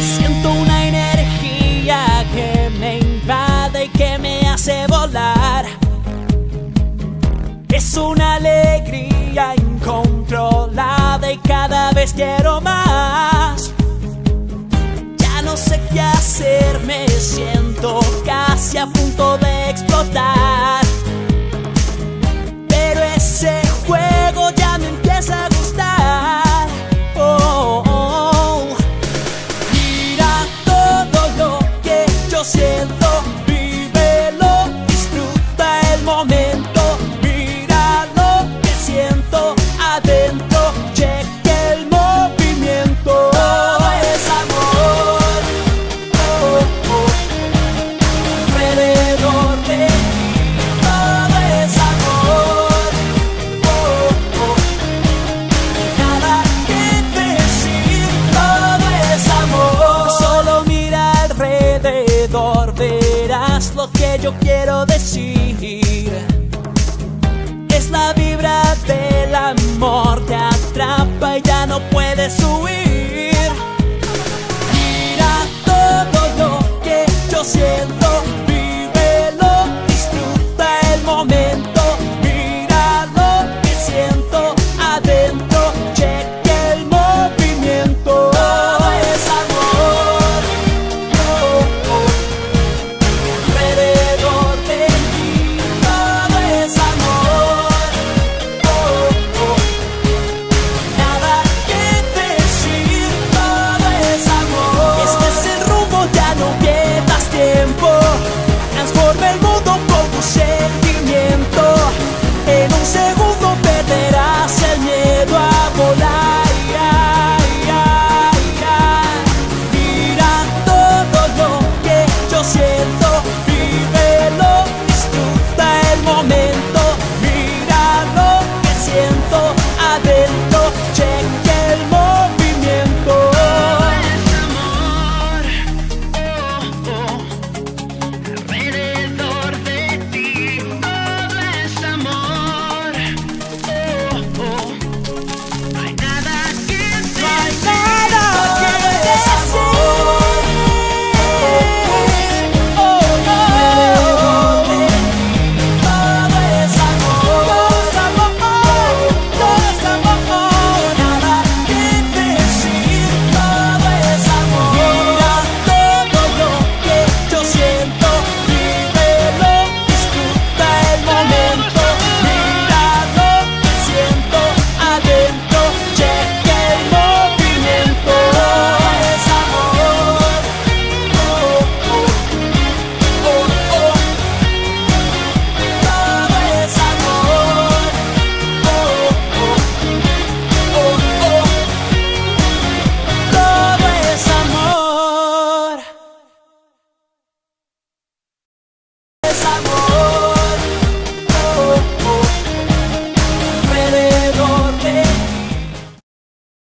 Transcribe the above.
Siento una energía que me invade y que me hace volar. Es una alegría vez quiero más. Ya no sé qué hacer, me siento casi a punto de explotar. Lo que yo quiero decir. Es la vibra